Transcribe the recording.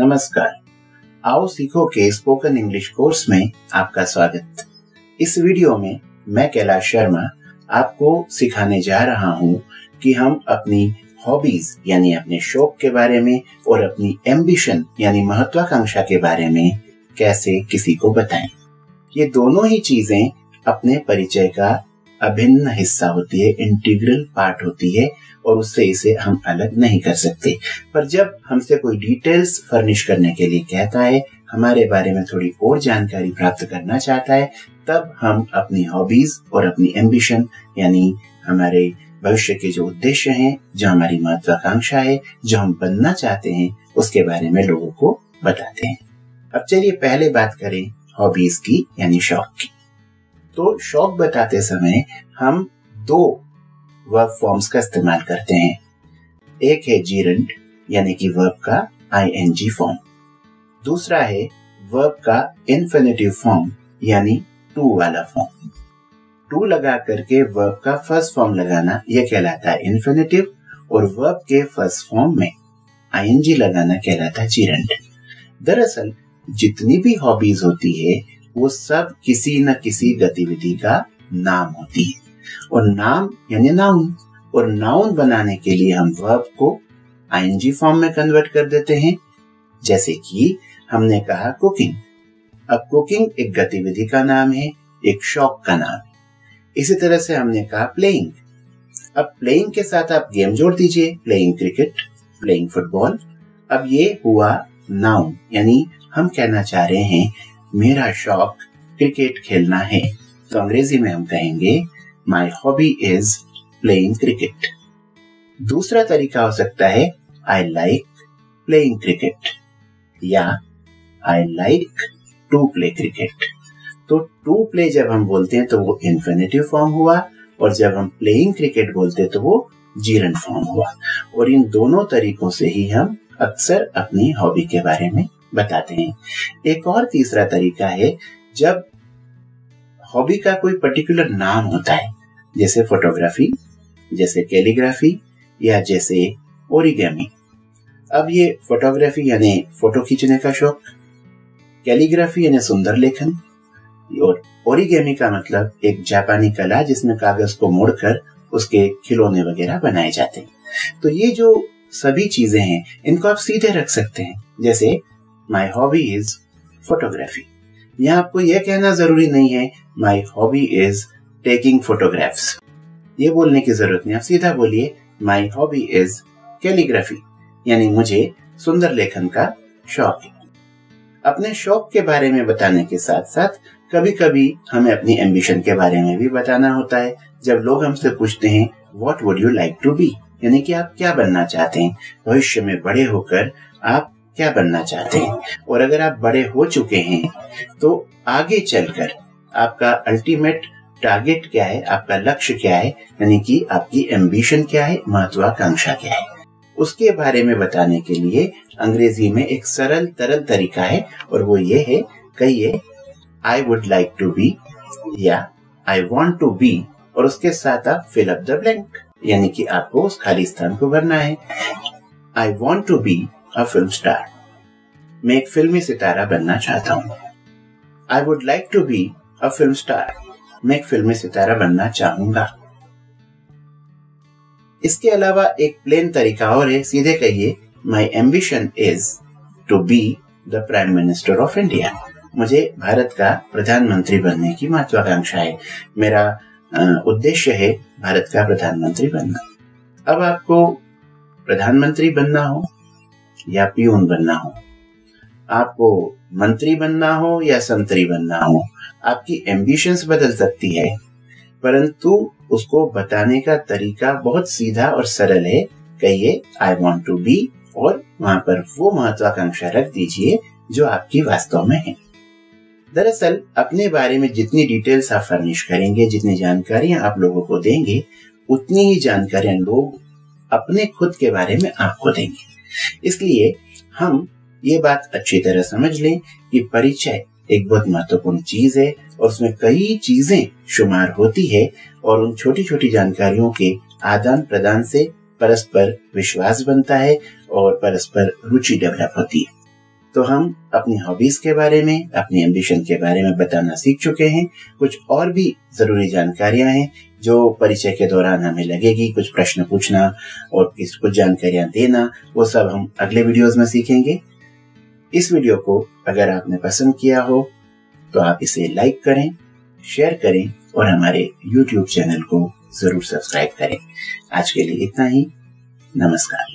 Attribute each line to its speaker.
Speaker 1: नमस्कार। आओ सीखो के स्पोकन इंग्लिश कोर्स में आपका स्वागत। इस वीडियो में मैं कैलाश शर्मा आपको सिखाने जा रहा हूँ कि हम अपनी हॉबीज यानी अपने शौक के बारे में और अपनी एम्बिशन यानी महत्वाकांक्षा के बारे में कैसे किसी को बताएँ। ये दोनों ही चीज़ें अपने परिचय का अभिन्न हिस्सा होती है इंटीग्रल पार्ट होती है और उससे इसे हम अलग नहीं कर सकते। पर जब हमसे कोई डिटेल्स फर्निश करने के लिए कहता है, हमारे बारे में थोड़ी और जानकारी प्राप्त करना चाहता है, तब हम अपनी हॉबीज और अपनी एम्बिशन यानी हमारे भविष्य के जो उद्देश्य हैं, जो हमारी महत्वाकांक्षा है, जो हम बनना चाहते हैं, उसके बारे में लोगों को बताते हैं। अब चलिए पहले बात करें हॉबीज की, यानी शौक की। तो शौक बताते समय हम दो वर्ब फॉर्म्स का इस्तेमाल करते हैं। एक है जीरंट यानी कि वर्ब का आईएनजी फॉर्म दूसरा है वर्ब का इन्फिनेटिव फॉर्म यानी टू वाला फॉर्म टू लगा करके वर्ब का फ़र्स्ट फॉर्म लगाना, यह कहलाता है इन्फिनेटिव और वर्ब के फ़र्स्ट फॉर्म में आईएनजी लगाना कहलाता है जीरंट दरअसल, जितनी भी हॉबीज होती है, वो सब किसी न किसी गतिविधि का नाम होती है। और नाम, यानी नाउन और नाउन बनाने के लिए हम वर्ब को आईएनजी फॉर्म में कन्वर्ट कर देते हैं। जैसे कि हमने कहा कुकिंग अब कुकिंग एक गतिविधि का नाम है, एक शौक का नाम है। इसी तरह से हमने कहा प्लेइंग अब प्लेइंग के साथ आप गेम जोड़ दीजिए। प्लेइंग क्रिकेट प्लेइंग फुटबॉल अब ये हुआ नाउन यानी हम कहना चाह रहे हैं, मेरा शौक क्रिकेट खेलना है। तो अंग्रेज़ी में हम कहेंगे my hobby is playing cricket दूसरा तरीका हो सकता है आई लाइक प्लेइंग क्रिकेट या I like to play cricket तो टू प्ले जब हम बोलते हैं तो वो इन्फिनेटिव फॉर्म हुआ, और जब हम प्लेइंग क्रिकेट बोलते हैं तो वो जीरन फॉर्म हुआ। और इन दोनों तरीकों से ही हम अक्सर अपनी हॉबी के बारे में बताते हैं। एक और तीसरा तरीका है, जब हॉबी का कोई पर्टिकुलर नाम होता है, जैसे फोटोग्राफी जैसे कैलीग्राफी या जैसे ओरिगेमी अब ये फोटोग्राफी यानी फ़ोटो खींचने का शौक कैलीग्राफी यानी सुंदर लेखन, और ओरिगेमी का मतलब एक जापानी कला जिसमें कागज़ को मोड़कर उसके खिलौने वगैरह बनाए जाते हैं। तो ये जो सभी चीज़ें हैं, इनको आप सीधे रख सकते हैं, जैसे माई हॉबी इज़ फोटोग्राफी यहाँ आपको यह कहना ज़रूरी नहीं है my hobby is taking photographs ये बोलने की ज़रूरत नहीं, आप सीधा बोलिए माई हॉबी इज़ कैलीग्राफी यानी मुझे सुंदर लेखन का शौक है। अपने शौक के बारे में बताने के साथ साथ कभी कभी हमें अपनी एम्बिशन के बारे में भी बताना होता है। जब लोग हमसे पूछते हैं what would you like to be यानी कि आप क्या बनना चाहते हैं? भविष्य में बड़े होकर आप क्या बनना चाहते हैं? और अगर आप बड़े हो चुके हैं तो आगे चलकर आपका अल्टीमेट टारगेट क्या है? आपका लक्ष्य क्या है? यानी कि आपकी एम्बिशन क्या है? महत्वाकांक्षा क्या है? उसके बारे में बताने के लिए अंग्रेज़ी में एक सरल तरल तरीका है, और वो ये है, कहिए I would like to be या आई वॉन्ट टू बी और उसके साथ आप फिल अप द ब्लैंक यानी कि आपको उस खाली स्थान को भरना है। I want to be a film star मैं एक फिल्मी सितारा बनना चाहता हूँ। I would like to be a film star मैं एक फिल्मी सितारा बनना चाहूँगा। इसके अलावा एक प्लेन तरीका और है, सीधे कहिए my ambition is to be the prime minister of India मुझे भारत का प्रधानमंत्री बनने की महत्वाकांक्षा है। मेरा उद्देश्य है भारत का प्रधानमंत्री बनना। अब आपको प्रधानमंत्री बनना हो या पियून बनना हो। आपको मंत्री बनना हो या संतरी बनना हो, आपकी एम्बिशंस बदल सकती है। परंतु उसको बताने का तरीका बहुत सीधा और सरल है। कहिए आई वॉन्ट टू बी और वहाँ पर वो महत्वाकांक्षा रख दीजिए जो आपकी वास्तव में है। दरअसल, अपने बारे में जितनी डिटेल्स आप फर्निश करेंगे, जितनी जानकारियाँ आप लोगों को देंगे, उतनी ही जानकारियाँ लोग अपने खुद के बारे में आपको देंगे। इसलिए हम ये बात अच्छी तरह समझ लें कि परिचय एक बहुत महत्वपूर्ण चीज़ है और उसमें कई चीज़ें शुमार होती है और उन छोटी छोटी जानकारियों के आदान प्रदान से परस्पर विश्वास बनता है और परस्पर रुचि डेवलप होती है। तो हम अपनी हॉबीज के बारे में, अपनी एम्बिशन के बारे में बताना सीख चुके हैं। कुछ और भी ज़रूरी जानकारियाँ हैं, जो परिचय के दौरान हमें लगेगी। कुछ प्रश्न पूछना और किस, कुछ जानकारियाँ देना, वो सब हम अगले वीडियोस में सीखेंगे। इस वीडियो को अगर आपने पसंद किया हो तो आप इसे लाइक करें शेयर करें और हमारे YouTube चैनल को ज़रूर सब्सक्राइब करें। आज के लिए इतना ही। नमस्कार।